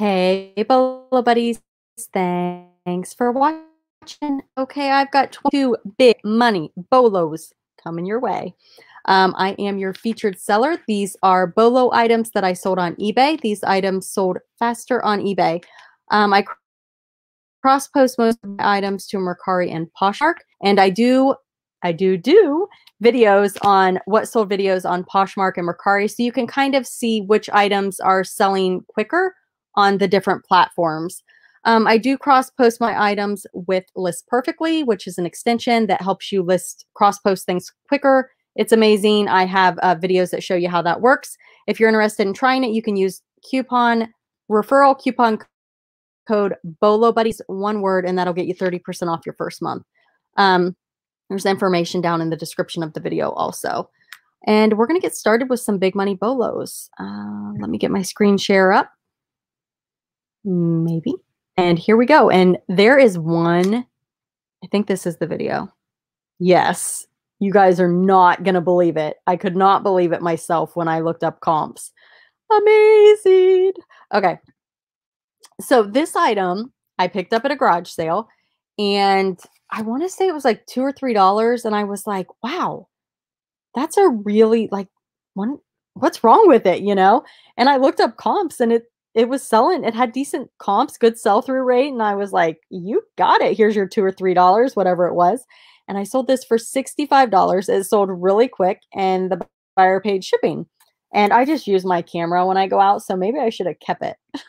Hey, Bolo buddies. Thanks for watching. Okay, I've got 22 big money Bolos coming your way. Um, I am your featured seller. These are Bolo items that I sold on eBay. These items sold faster on eBay. Um, I cross post most of my items to Mercari and Poshmark, and I do, I do do videos on what sold videos on Poshmark and Mercari, so you can kind of see which items are selling quicker on the different platforms. Um, I do cross post my items with List Perfectly, which is an extension that helps you list cross post things quicker. It's amazing. I have uh, videos that show you how that works. If you're interested in trying it, you can use coupon referral coupon code Bolo Buddies, one word, and that'll get you 30% off your first month. Um, there's information down in the description of the video also. And we're going to get started with some big money bolos. Uh, let me get my screen share up. Mm, maybe. And here we go. And there is one. I think this is the video. Yes. You guys are not going to believe it. I could not believe it myself when I looked up comps. Amazing. Okay. So this item I picked up at a garage sale and I want to say it was like two or three dollars. And I was like, wow, that's a really like one. What's wrong with it? You know? And I looked up comps and it it was selling it had decent comps good sell-through rate and i was like you got it here's your two or three dollars whatever it was and i sold this for $65 it sold really quick and the buyer paid shipping and i just use my camera when i go out so maybe i should have kept it.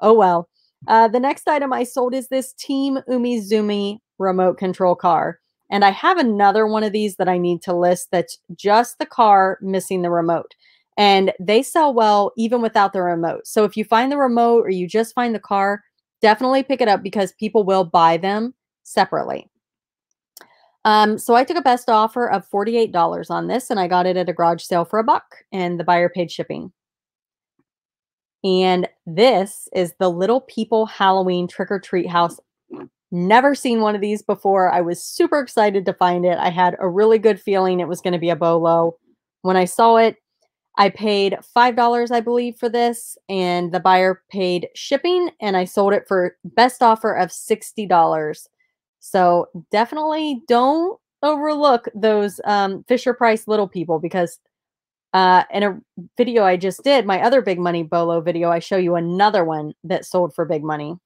Oh well. Uh, the next item i sold is this team umizoomi remote control car and i have another one of these that i need to list that's just the car missing the remote and they sell well even without the remote. So if you find the remote or you just find the car, definitely pick it up because people will buy them separately. Um, so I took a best offer of $48 on this and I got it at a garage sale for a buck and the buyer paid shipping. And this is the Little People Halloween Trick or Treat House. Never seen one of these before. I was super excited to find it. I had a really good feeling it was going to be a bolo. When I saw it, I paid $5, I believe, for this, and the buyer paid shipping, and I sold it for best offer of $60. So definitely don't overlook those um, Fisher Price little people because uh, in a video I just did, my other big money bolo video, I show you another one that sold for big money.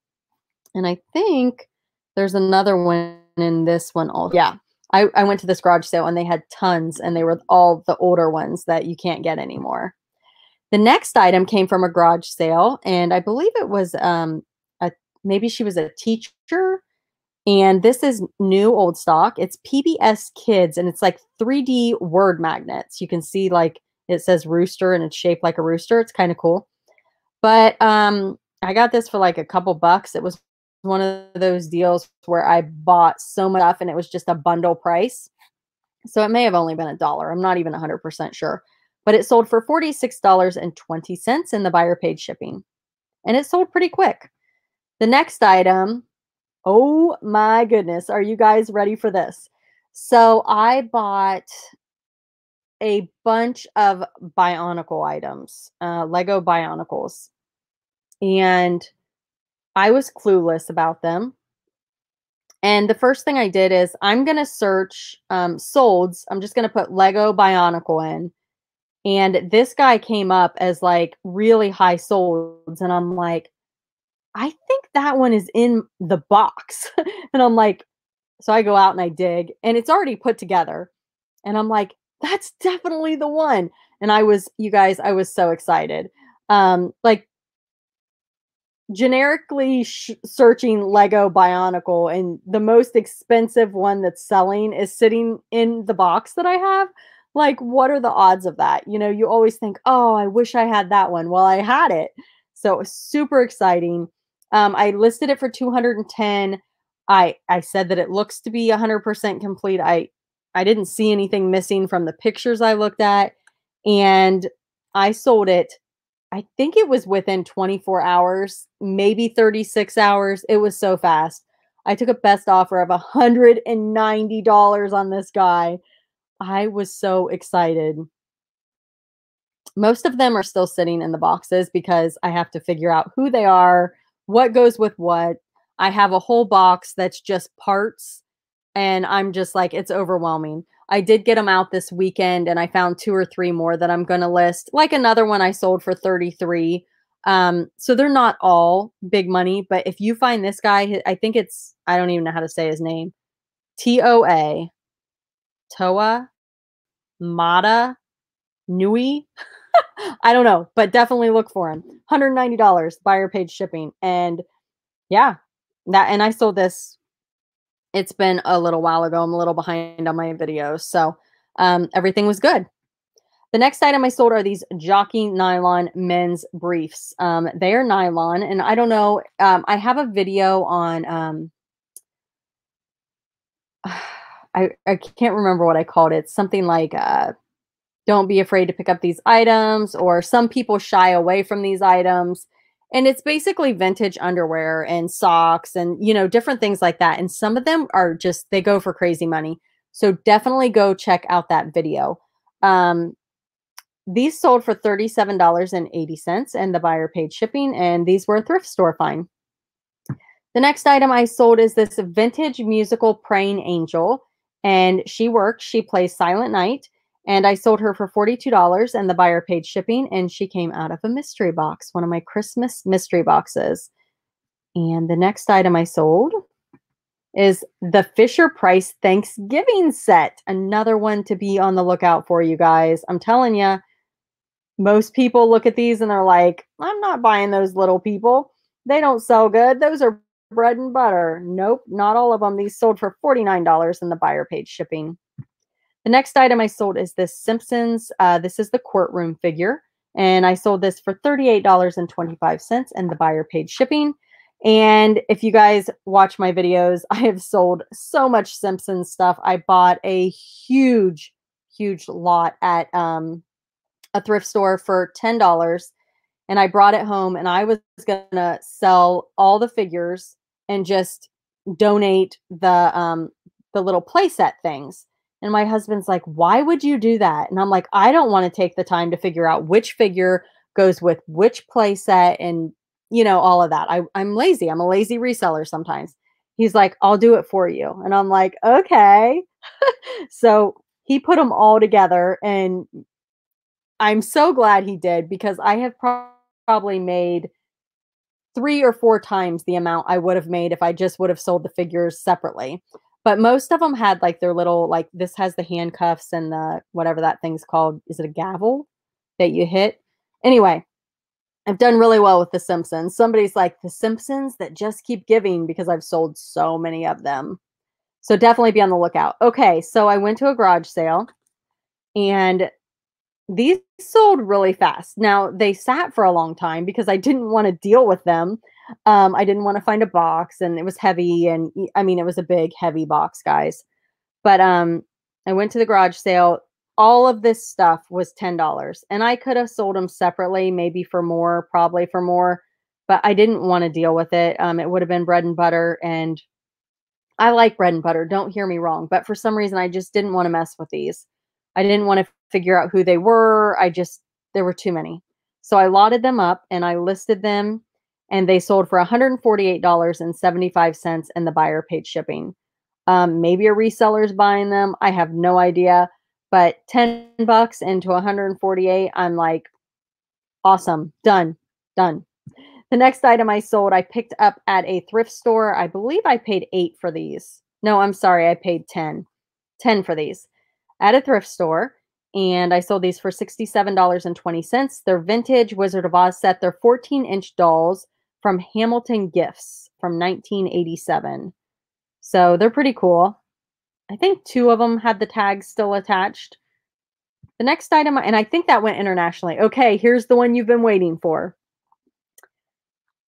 And I think there's another one in this one also. Yeah. I, I went to this garage sale and they had tons and they were all the older ones that you can't get anymore. The next item came from a garage sale and I believe it was um a maybe she was a teacher and this is new old stock. It's PBS Kids and it's like 3D word magnets. You can see like it says rooster and it's shaped like a rooster. It's kind of cool. But um I got this for like a couple bucks. It was one of those deals where I bought so much stuff and it was just a bundle price. So it may have only been a dollar. I'm not even 100% sure. But it sold for $46.20 and the buyer paid shipping. And it sold pretty quick. The next item, oh my goodness, are you guys ready for this? So I bought a bunch of Bionicle items, uh, Lego Bionicles. And I was clueless about them. And the first thing I did is I'm going to search um, solds. I'm just going to put Lego Bionicle in. And this guy came up as like really high solds. And I'm like, I think that one is in the box. and I'm like, so I go out and I dig and it's already put together. And I'm like, that's definitely the one. And I was, you guys, I was so excited. Um, like generically sh- searching Lego Bionicle, and the most expensive one that's selling is sitting in the box that I have. Like, what are the odds of that? You know, you always think, oh, I wish I had that one. Well, I had it. So it was super exciting. Um, I listed it for 210. I I said that it looks to be 100% complete. I I didn't see anything missing from the pictures I looked at and I sold it I think it was within 24 hours, maybe 36 hours. It was so fast. I took a best offer of $190 on this guy. I was so excited. Most of them are still sitting in the boxes because I have to figure out who they are, what goes with what. I have a whole box that's just parts, and I'm just like, it's overwhelming. I did get them out this weekend and I found two or three more that I'm going to list. Like another one I sold for 33. Um, so they're not all big money, but if you find this guy, I think it's, I don't even know how to say his name. T O A, Toa, Mata, Nui. I don't know, but definitely look for him. $190 buyer paid shipping. And yeah, that, and I sold this it's been a little while ago. I'm a little behind on my videos. So um, everything was good. The next item I sold are these Jockey Nylon men's briefs. Um, they are nylon, and I don't know. Um, I have a video on. Um, I I can't remember what I called it. Something like uh, "Don't be afraid to pick up these items," or some people shy away from these items and it's basically vintage underwear and socks and you know different things like that and some of them are just they go for crazy money. So definitely go check out that video. Um, these sold for $37.80 and the buyer paid shipping and these were a thrift store find. The next item i sold is this vintage musical praying angel and she works she plays silent night and I sold her for $42 and the buyer paid shipping and she came out of a mystery box, one of my Christmas mystery boxes. And the next item I sold is the Fisher Price Thanksgiving set. Another one to be on the lookout for you guys. I'm telling you, most people look at these and they're like, I'm not buying those little people. They don't sell good. Those are bread and butter. Nope, not all of them. These sold for $49 and the buyer paid shipping. The next item I sold is this Simpsons. Uh, this is the courtroom figure. And I sold this for $38.25 and the buyer paid shipping. And if you guys watch my videos, I have sold so much Simpsons stuff. I bought a huge, huge lot at um, a thrift store for $10 and I brought it home and I was going to sell all the figures and just donate the um, the little playset things. And my husband's like, why would you do that? And I'm like, I don't want to take the time to figure out which figure goes with which playset and, you know, all of that. I, I'm lazy. I'm a lazy reseller sometimes. He's like, I'll do it for you. And I'm like, okay. so he put them all together. And I'm so glad he did because I have pro- probably made three or four times the amount I would have made if I just would have sold the figures separately but most of them had like their little like this has the handcuffs and the whatever that thing's called is it a gavel that you hit? Anyway i've done really well with the simpsons. Somebody's like the simpsons that just keep giving because i've sold so many of them. So definitely be on the lookout. Okay so i went to a garage sale and these sold really fast. Now they sat for a long time because i didn't want to deal with them um, I didn't want to find a box and it was heavy and I mean it was a big heavy box, guys. But um I went to the garage sale. All of this stuff was $10 and I could have sold them separately, maybe for more, probably for more, but I didn't want to deal with it. Um, it would have been bread and butter and I like bread and butter, don't hear me wrong, but for some reason I just didn't want to mess with these. I didn't want to figure out who they were. I just there were too many. So I lotted them up and I listed them and they sold for $148.75 and the buyer paid shipping. Um, maybe a reseller is buying them. I have no idea, but 10 bucks into 148, I'm like, awesome, done, done. The next item I sold, I picked up at a thrift store. I believe I paid eight for these. No, I'm sorry, I paid 10. 10 for these at a thrift store. And I sold these for $67.20. They're vintage Wizard of Oz set. They're 14 inch dolls from Hamilton Gifts from 1987. So they're pretty cool. I think two of them had the tags still attached. The next item, and I think that went internationally. Okay, here's the one you've been waiting for.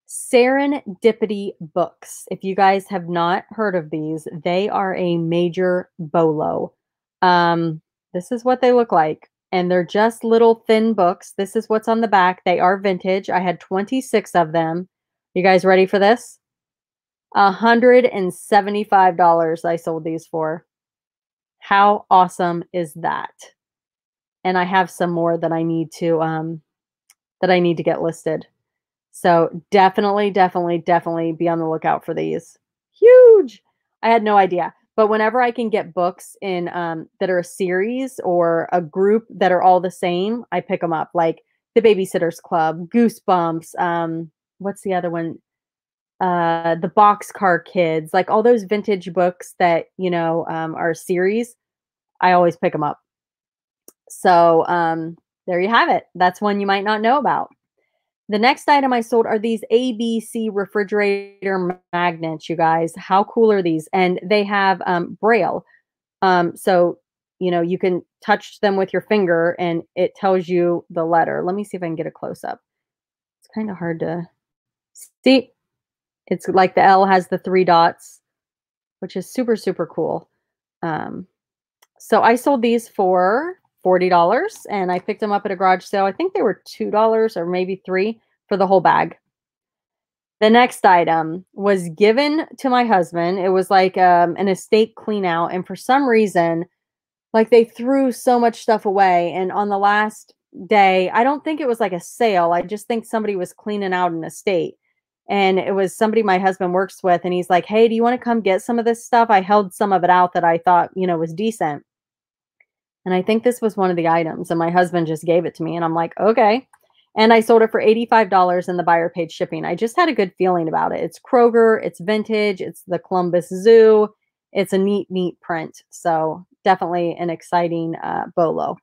Serendipity Books. If you guys have not heard of these, they are a major bolo. Um, this is what they look like. And they're just little thin books. This is what's on the back. They are vintage. I had 26 of them. You guys ready for this? $175 I sold these for. How awesome is that? and I have some more that I need to um that I need to get listed. So definitely, definitely, definitely be on the lookout for these. Huge. I had no idea. But whenever I can get books in um, that are a series or a group that are all the same, I pick them up. Like the Babysitters Club, Goosebumps. Um, what's the other one? Uh, the Boxcar Kids. Like all those vintage books that you know um, are series. I always pick them up. So um, there you have it. That's one you might not know about. The next item I sold are these ABC refrigerator magnets, you guys. How cool are these? And they have um, braille. Um, so, you know, you can touch them with your finger and it tells you the letter. Let me see if I can get a close up. It's kind of hard to see. It's like the L has the three dots, which is super, super cool. Um, so I sold these for $40 and I picked them up at a garage sale. I think they were $2 or maybe 3 for the whole bag. The next item was given to my husband. It was like um, an estate clean out and for some reason like they threw so much stuff away and on the last day, I don't think it was like a sale. I just think somebody was cleaning out an estate. And it was somebody my husband works with and he's like, "Hey, do you want to come get some of this stuff? I held some of it out that I thought, you know, was decent." And I think this was one of the items. And my husband just gave it to me. And I'm like, okay. And I sold it for $85 and the buyer paid shipping. I just had a good feeling about it. It's Kroger, it's vintage, it's the Columbus Zoo. It's a neat, neat print. So definitely an exciting uh, bolo.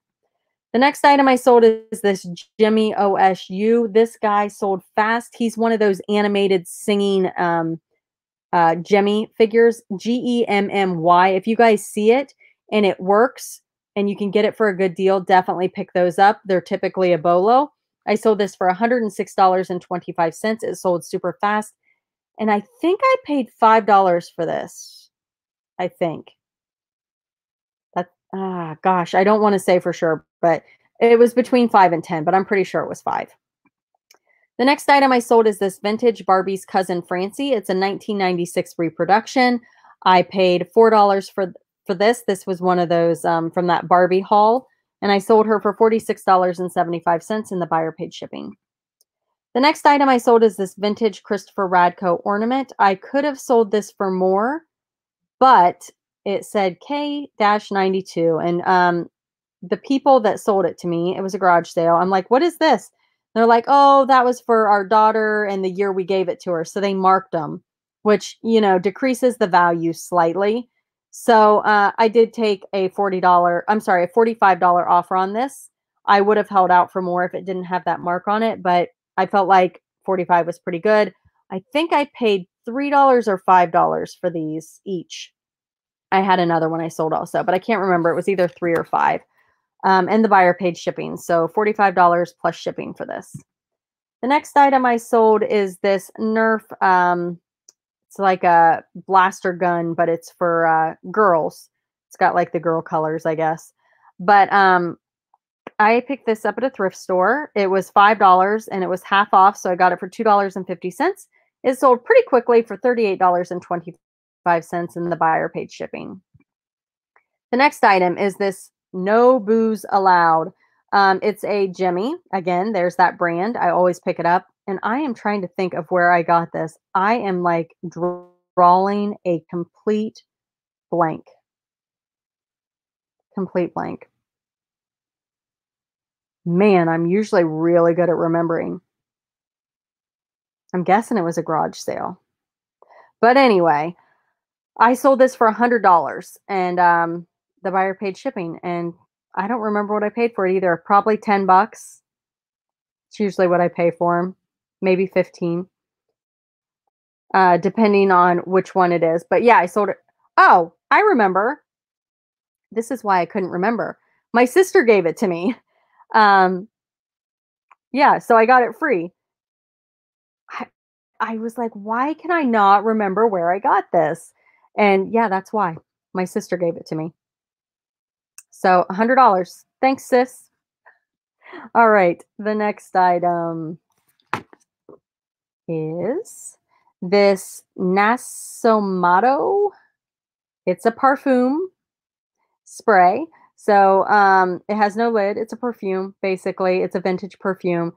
The next item I sold is this Gemmy OSU. This guy sold fast. He's one of those animated singing um, uh, Gemmy figures, G E M M Y. If you guys see it and it works, and you can get it for a good deal, definitely pick those up. They're typically a bolo. I sold this for $106.25. It sold super fast. And I think I paid $5 for this. I think. Ah gosh, I don't want to say for sure, but it was between 5 and 10, but I'm pretty sure it was 5. The next item I sold is this vintage Barbie's cousin Francie. It's a 1996 reproduction. I paid $4 for for this. This was one of those um, from that Barbie haul, and I sold her for $46.75 in the buyer paid shipping. The next item I sold is this vintage Christopher Radko ornament. I could have sold this for more, but it said K-92, and um, the people that sold it to me, it was a garage sale. I'm like, what is this? They're like, oh, that was for our daughter and the year we gave it to her. So they marked them, which, you know, decreases the value slightly. So uh, I did take a $40, I'm sorry, a $45 offer on this. I would have held out for more if it didn't have that mark on it, but I felt like 45 was pretty good. I think I paid $3 or $5 for these each. I had another one I sold also, but I can't remember. It was either three or five. Um, and the buyer paid shipping. So $45 plus shipping for this. The next item I sold is this Nerf. Um, it's like a blaster gun, but it's for uh, girls. It's got like the girl colors, I guess. But um, I picked this up at a thrift store. It was $5 and it was half off. So I got it for $2.50. It sold pretty quickly for $38.25 five cents, and the buyer paid shipping. The next item is this no booze allowed. Um, it's a Gemmy. Again, there's that brand. I always pick it up. And I am trying to think of where I got this. I am like drawing a complete blank. Complete blank. Man, I'm usually really good at remembering. I'm guessing it was a garage sale. But anyway, I sold this for a $100 and um, the buyer paid shipping. And I don't remember what I paid for it either. Probably 10 bucks. It's usually what I pay for them maybe 15 uh depending on which one it is but yeah i sold it oh i remember this is why i couldn't remember my sister gave it to me um yeah so i got it free I, I was like why can i not remember where i got this and yeah that's why my sister gave it to me so a hundred dollars thanks sis all right the next item is this Nasomatto. It's a parfum spray. So um, it has no lid. It's a perfume, basically. It's a vintage perfume.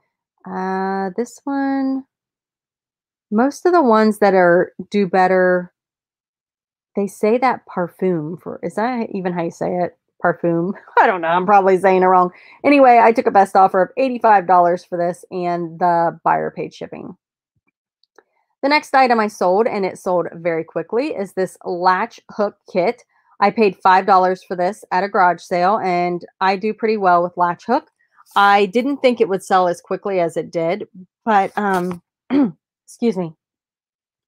Uh, this one, most of the ones that are do better, they say that parfum for, is that even how you say it? Parfum. I don't know. I'm probably saying it wrong. Anyway, I took a best offer of $85 for this and the buyer paid shipping. The next item I sold, and it sold very quickly, is this latch hook kit. I paid $5 for this at a garage sale, and I do pretty well with latch hook. I didn't think it would sell as quickly as it did, but um, excuse me.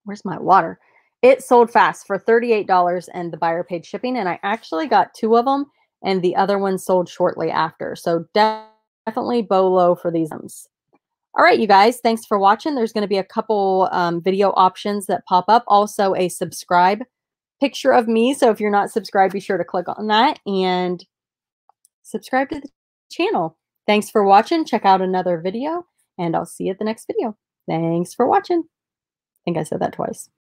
Where's my water? It sold fast for $38 and the buyer paid shipping, and I actually got two of them, and the other one sold shortly after. So definitely BOLO for these items. All right, you guys, thanks for watching. There's going to be a couple um, video options that pop up. Also, a subscribe picture of me. So if you're not subscribed, be sure to click on that and subscribe to the channel. Thanks for watching. Check out another video, and I'll see you at the next video. Thanks for watching. I think I said that twice.